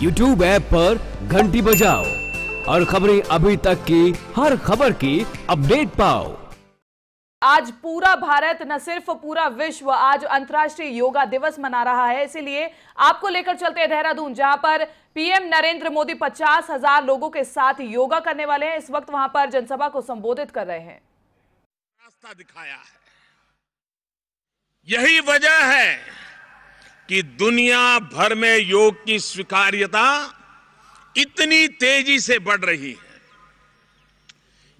YouTube app पर घंटी बजाओ और खबरें अभी तक की हर खबर की अपडेट पाओ। आज पूरा भारत न सिर्फ़ पूरा विश्व आज अंतर्राष्ट्रीय योगा दिवस मना रहा है। इसीलिए आपको लेकर चलते हैं देहरादून जहाँ पर पीएम नरेंद्र मोदी पचास हज़ार लोगों के साथ योगा करने वाले हैं। इस वक्त वहाँ पर जनसभा को संबोधित कर रहे हैं। रास्ता दिखाया है। यही वजह है कि दुनिया भर में योग की स्वीकार्यता इतनी तेज़ी से बढ़ रही है।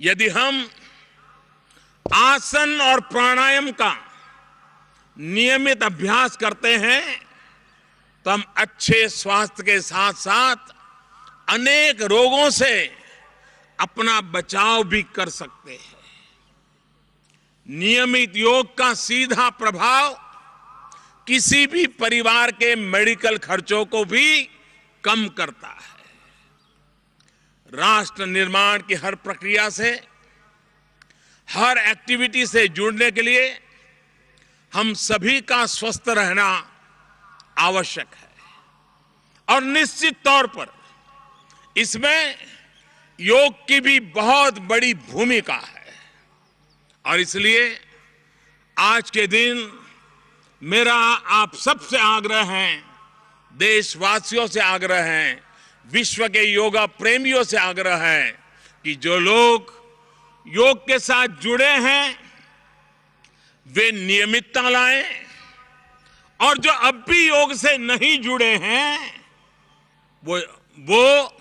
यदि हम आसन और प्राणायाम का नियमित अभ्यास करते हैं तो हम अच्छे स्वास्थ्य के साथ साथ अनेक रोगों से अपना बचाव भी कर सकते हैं। नियमित योग का सीधा प्रभाव किसी भी परिवार के मेडिकल खर्चों को भी कम करता है। राष्ट्र निर्माण की हर प्रक्रिया से, हर एक्टिविटी से जुड़ने के लिए हम सभी का स्वस्थ रहना आवश्यक है। और निश्चित तौर पर इसमें योग की भी बहुत बड़ी भूमिका है। और इसलिए आज के दिन मेरा आप सबसे आग्रह है, देशवासियों से आग्रह है, विश्व के योगा प्रेमियों से आग्रह है कि जो लोग योग के साथ जुड़े हैं, वे नियमितता लाएँ और जो अब भी योग से नहीं जुड़े हैं, वो वो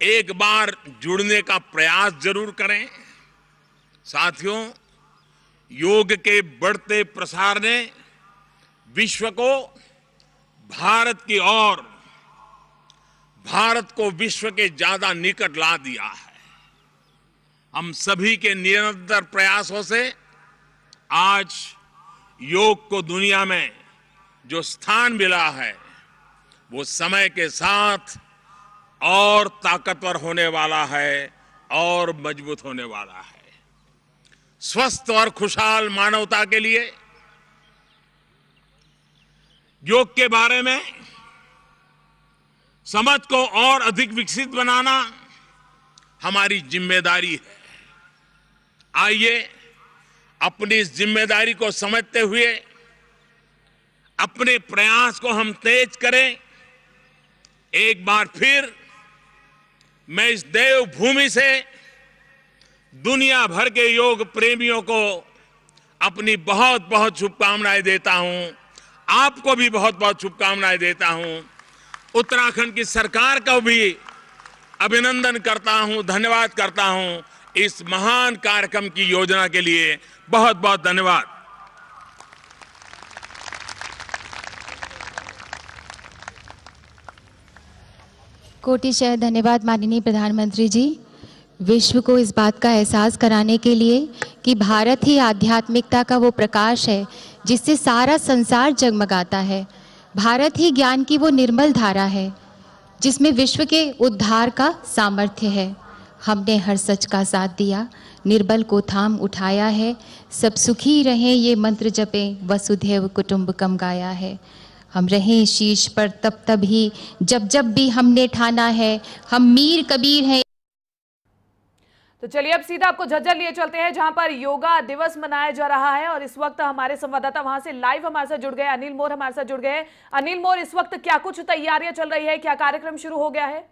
एक बार जुड़ने का प्रयास ज़रूर करें। साथियों, योग के बढ़ते प्रसार ने विश्व को, भारत की ओर, भारत को विश्व के ज़्यादा निकट ला दिया है। हम सभी के निरंतर प्रयासों से आज योग को दुनिया में जो स्थान मिला है, वो समय के साथ और ताकतवर होने वाला है और मज़बूत होने वाला है। स्वस्थ और खुशहाल मानवता के लिए योग के बारे में समझ को और अधिक विकसित बनाना हमारी ज़िम्मेदारी है। आइए, अपनी इस ज़िम्मेदारी को समझते हुए, अपने प्रयास को हम तेज करें। एक बार फिर, मैं इस देवभूमि से दुनिया भर के योग प्रेमियों को अपनी बहुत बहुत शुभकामनाएँ देता हूँ। आपको भी बहुत बहुत शुभकामनाएँ देता हूँ। उत्तराखंड की सरकार का भी अभिनंदन करता हूँ, धन्यवाद करता हूँ इस महान कार्यक्रम की योजना के लिए। बहुत बहुत धन्यवाद। कोटिशय धन्यवाद माननीय प्रधानमंत्री जी। विश्व को इस बात का एहसास कराने के लिए कि भारत ही आध्यात्मिकता का वो प्रकाश है जिससे सारा संसार जगमगाता है। भारत ही ज्ञान की वो निर्मल धारा है, जिसमें विश्व के उद्धार का सामर्थ्य है। हमने हर सच का साथ दिया, निर्बल को थाम उठाया है। सब सुखी रहें ये मंत्र जपे, वसुधैव कुटुंबकम गाया है। हम रहें शीश पर तब तब ही जब जब भी हमने ठाना है, हम मीर कबीर हैं। तो चलिए अब सीधा आपको झज्जर लिए चलते हैं, जहाँ पर योगा दिवस मनाया जा रहा है और इस वक्त हमारे संवाददाता वहाँ से लाइव हमारे साथ जुड़ गए अनिल मोर हमारे साथ जुड़ गए अनिल मोर, इस वक्त क्या कुछ तैयारियाँ चल रही है? क्या कार्यक्रम शुरू हो गया है?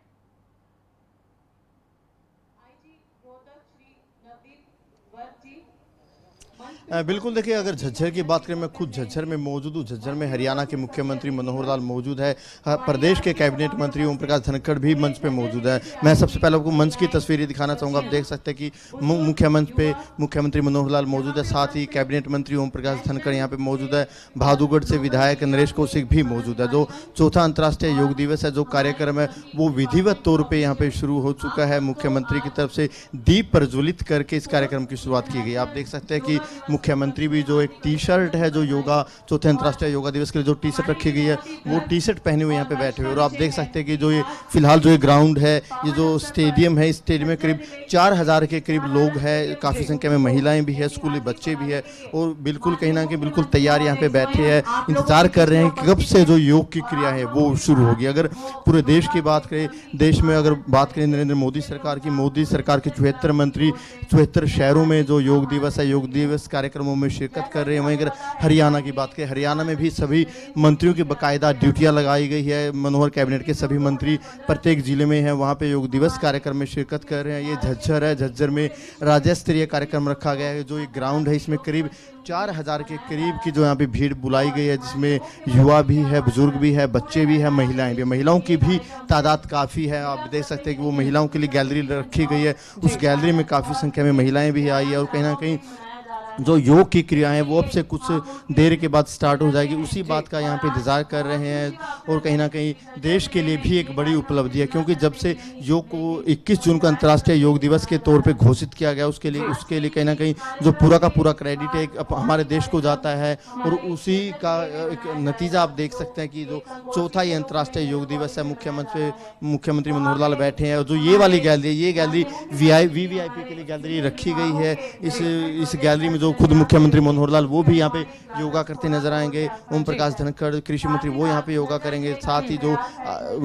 बिल्कुल देखिए, अगर झज्जर की बात करें, मैं खुद झज्जर में मौजूद हूँ। झज्जर में हरियाणा के मुख्यमंत्री मनोहर लाल मौजूद है। प्रदेश के कैबिनेट मंत्री ओम प्रकाश धनखड़ भी मंच पे मौजूद है। मैं सबसे पहले आपको मंच की तस्वीरें दिखाना चाहूँगा। आप देख सकते हैं कि मुख्य मंच पे मुख्यमंत्री मनोहर लाल मौजूद है। साथ ही कैबिनेट मंत्री ओम प्रकाश धनखड़ यहाँ पे मौजूद है। भादुगढ़ से विधायक नरेश कौशिक भी मौजूद है। जो चौथा अंतर्राष्ट्रीय योग दिवस है, जो कार्यक्रम है, वो विधिवत तौर पर यहाँ पे शुरू हो चुका है। मुख्यमंत्री की तरफ़ से दीप प्रज्वलित करके इस कार्यक्रम की शुरुआत की गई आप देख सकते हैं कि मुख्यमंत्री भी जो एक टी शर्ट है, जो योगा, चौथे अंतर्राष्ट्रीय योगा दिवस के लिए जो टी शर्ट रखी गई है, वो टी शर्ट पहने हुए यहाँ पे बैठे हुए और आप देख सकते हैं कि जो ये फ़िलहाल जो ये ग्राउंड है, ये जो स्टेडियम है, इस स्टेडियम में करीब चार हज़ार के करीब लोग हैं। काफ़ी संख्या में महिलाएँ भी है, स्कूली बच्चे भी है और बिल्कुल कहीं ना कहीं बिल्कुल तैयार यहाँ पे बैठे हैं, इंतज़ार कर रहे हैं कि कब से जो योग की क्रिया है, वो शुरू होगी। अगर पूरे देश की बात करें, देश में अगर बात करें नरेंद्र मोदी सरकार की, मोदी सरकार के चौहत्तर मंत्री, चौहत्तर शहरों में जो योग दिवस है, योग दिवस कार्यक्रमों में शिरकत कर रहे हैं। वहीं अगर हरियाणा की बात करें, हरियाणा में भी सभी मंत्रियों की बाकायदा ड्यूटियाँ लगाई गई है। मनोहर कैबिनेट के सभी मंत्री प्रत्येक ज़िले में हैं। वहाँ पे योग दिवस कार्यक्रम में शिरकत कर रहे हैं। ये झज्जर है। झज्जर में राज्य स्तरीय कार्यक्रम रखा गया है। जो एक ग्राउंड है, इसमें करीब चार हज़ार के करीब की जो यहाँ पे भीड़ बुलाई गई है, जिसमें युवा भी है, बुज़ुर्ग भी है, बच्चे भी है, महिलाएँ भी महिलाओं की भी तादाद काफ़ी है। आप देख सकते हैं कि वो महिलाओं के लिए गैलरी रखी गई है। उस गैलरी में काफ़ी संख्या में महिलाएँ भी आई है और कहीं ना कहीं जो योग की क्रिया है, वो अब से कुछ देर के बाद स्टार्ट हो जाएगी। उसी बात का यहाँ पे इंतज़ार कर रहे हैं और कहीं ना कहीं देश के लिए भी एक बड़ी उपलब्धि है, क्योंकि जब से योग को 21 जून को अंतर्राष्ट्रीय योग दिवस के तौर पे घोषित किया गया, उसके लिए उसके लिए कहीं ना कहीं जो पूरा का पूरा क्रेडिट है हमारे देश को जाता है और उसी का, एक नतीजा आप देख सकते हैं कि जो चौथा ही अंतर्राष्ट्रीय योग दिवस है, मुख्यमंत्री मुख्यमंत्री मनोहर लाल बैठे हैं और जो ये वाली गैलरी, ये गैलरी वी आई वी के लिए गैलरी रखी गई है। इस इस गैलरी में जो खुद मुख्यमंत्री मनोहर लाल वो भी यहाँ पे योगा करते नज़र आएँगे। ओम प्रकाश धनखड़ कृषि मंत्री वो यहाँ पे योगा करेंगे। साथ ही जो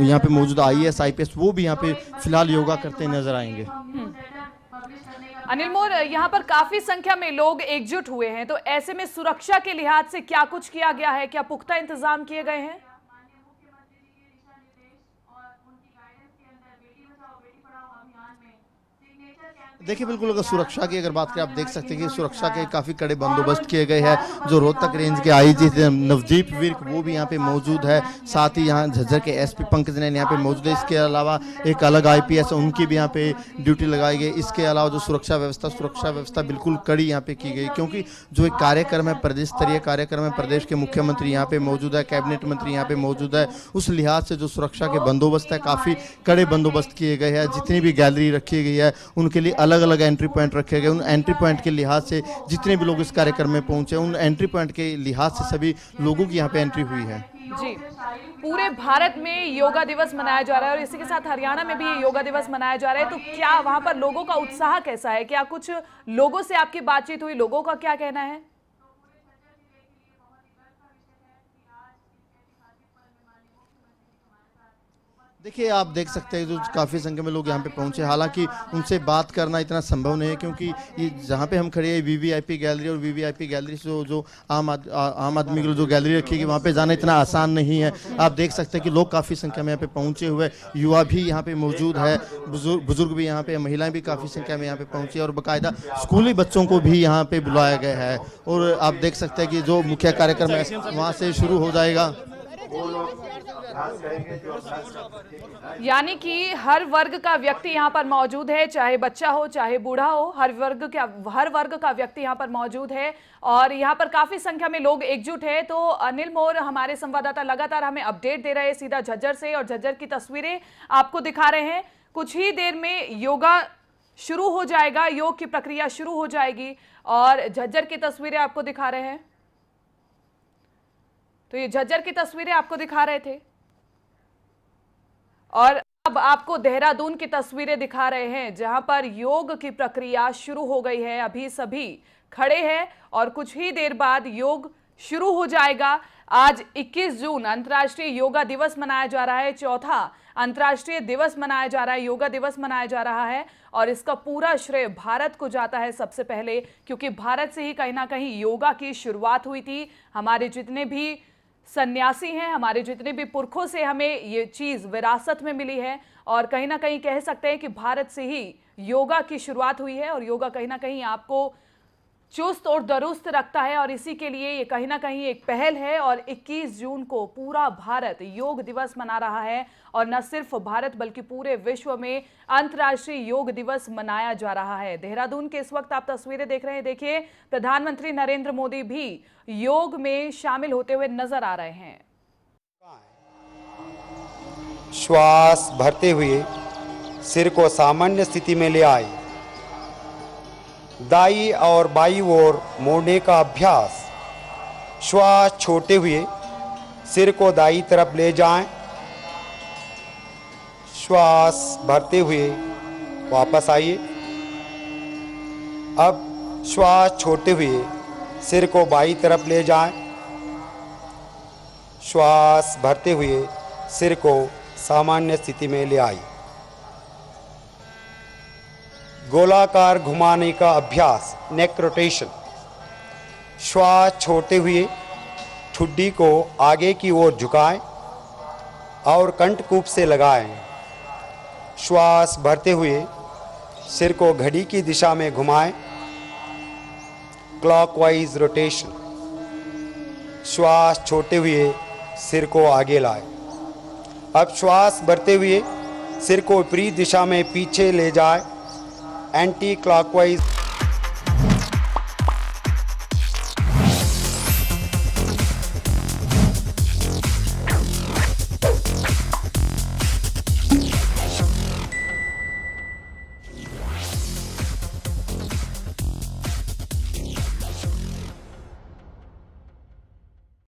यहाँ पे मौजूद I S I P S वो भी यहाँ पे फ़िलहाल योगा करते नज़र आएँगे। अनिल मोर यहाँ पर काफ़ी संख्या में लोग एकजुट हुए हैं तो ऐसे में सुरक्षा के लिहाज से क्या कुछ किया गया है? क्या पुख्ता इंतज़ाम किए गए हैं? देखिए, बिल्कुल, अगर सुरक्षा की अगर बात करें, आप देख सकते हैं कि सुरक्षा के काफ़ी कड़े बंदोबस्त किए गए हैं। जो रोहतक रेंज के आईजी जी नवदीप विर्क, वो भी यहाँ पे मौजूद है। साथ ही यहाँ झज्जर के एसपी पंकज नैन यहाँ पे मौजूद है। इसके अलावा एक अलग आईपीएस, उनकी भी यहाँ पे ड्यूटी लगाई गई। इसके अलावा जो सुरक्षा व्यवस्था सुरक्षा व्यवस्था बिल्कुल कड़ी यहाँ पे की गई। क्योंकि जो एक कार्यक्रम है, प्रदेश स्तरीय कार्यक्रम है, प्रदेश के मुख्यमंत्री यहाँ पे मौजूद है, कैबिनेट मंत्री यहाँ पे मौजूद है। उस लिहाज से जो सुरक्षा के बंदोबस्त है, काफ़ी कड़े बंदोबस्त किए गए हैं। जितनी भी गैलरी रखी गई है, उनके लिए अलग अलग एंट्री पॉइंट रखे गए। उन एंट्री पॉइंट के लिहाज से जितने भी लोग इस कार्यक्रम में पहुँचे, उन एंट्री पॉइंट के लिहाज से सभी लोगों की यहाँ पे एंट्री हुई है। जी। पूरे भारत में योगा दिवस मनाया जा रहा है और इसी के साथ हरियाणा में भी ये योगा दिवस मनाया जा रहा है। तो क्या वहाँ पर लोगों का उत्साह कैसा है? क्या कुछ लोगों से आपकी बातचीत हुई? लोगों का क्या कहना है? देखिए आप देख सकते हैं जो काफ़ी संख्या में लोग यहाँ पे पहुँचे। हालाँकि उनसे बात करना इतना संभव नहीं है क्योंकि ये जहाँ पे हम खड़े हैं वीवीआईपी गैलरी और वीवीआईपी गैलरी से जो आम आद, आ, आम आदमी की जो गैलरी रखी गई वहाँ पे जाना इतना आसान नहीं है। आप देख सकते हैं कि लोग काफ़ी संख्या में यहाँ पे पहुँचे हुए युवा भी यहाँ पे मौजूद है बुज़ुर्ग भी यहाँ पे महिलाएँ भी काफ़ी संख्या में यहाँ पे पहुँची और बाकायदा स्कूली बच्चों को भी यहाँ पे बुलाया गया है। और आप देख सकते हैं कि जो मुख्य कार्यक्रम है वहाँ से शुरू हो जाएगा। यानी कि हर वर्ग का व्यक्ति यहाँ पर मौजूद है, चाहे बच्चा हो, चाहे बूढ़ा हो, हर वर्ग का, हर वर्ग का व्यक्ति यहाँ पर मौजूद है और यहाँ पर काफ़ी संख्या में लोग एकजुट है। तो अनिल मोर हमारे संवाददाता लगातार हमें अपडेट दे रहे हैं सीधा झज्जर से और झज्जर की तस्वीरें आपको दिखा रहे हैं। कुछ ही देर में योगा शुरू हो जाएगा, योग की प्रक्रिया शुरू हो जाएगी और झज्जर की तस्वीरें आपको दिखा रहे हैं। तो ये झज्जर की तस्वीरें आपको दिखा रहे थे। और अब आपको देहरादून की तस्वीरें दिखा रहे हैं, जहाँ पर योग की प्रक्रिया शुरू हो गई है। अभी सभी खड़े हैं और कुछ ही देर बाद योग शुरू हो जाएगा। आज 21 जून, अंतर्राष्ट्रीय योगा दिवस मनाया जा रहा है। चौथा अंतर्राष्ट्रीय दिवस मनाया जा रहा है, योगा दिवस मनाया जा रहा है और इसका पूरा श्रेय भारत को जाता है सबसे पहले, क्योंकि भारत से ही कहीं ना कहीं योगा की शुरुआत हुई थी। हमारे जितने भी सन्यासी हैं, हमारे जितने भी पुरखों से हमें ये चीज़ विरासत में मिली है और कहीं ना कहीं कह सकते हैं कि भारत से ही योगा की शुरुआत हुई है और योगा कहीं ना कहीं आपको चुस्त और दुरुस्त रखता है और इसी के लिए ये कहीं ना कहीं एक पहल है और 21 जून को पूरा भारत योग दिवस मना रहा है और न सिर्फ़ भारत बल्कि पूरे विश्व में अंतर्राष्ट्रीय योग दिवस मनाया जा रहा है। देहरादून के इस वक्त आप तस्वीरें देख रहे हैं। देखिए, प्रधानमंत्री नरेंद्र मोदी भी योग में शामिल होते हुए नज़र आ रहे हैं। श्वास भरते हुए सिर को सामान्य स्थिति में ले आए। दाई और बाई ओर मोड़ने का अभ्यास। श्वास छोड़ते हुए, सिर को दाई तरफ़ ले जाएँ। श्वास भरते हुए वापस आइए। अब श्वास छोड़ते हुए, सिर को बाई तरफ़ ले जाएँ। श्वास भरते हुए, सिर को सामान्य स्थिति में ले आइए। गोलाकार घुमाने का अभ्यास नेक रोटेशन श्वास छोड़ते हुए ठुड्डी को आगे की ओर झुकाएँ और कंठकूप से लगाएँ। श्वास भरते हुए सिर को घड़ी की दिशा में घुमाएँ। क्लॉकवाइज रोटेशन श्वास छोड़ते हुए सिर को आगे लाएँ। अब श्वास भरते हुए सिर को विपरीत दिशा में पीछे ले जाए। Anti clockwise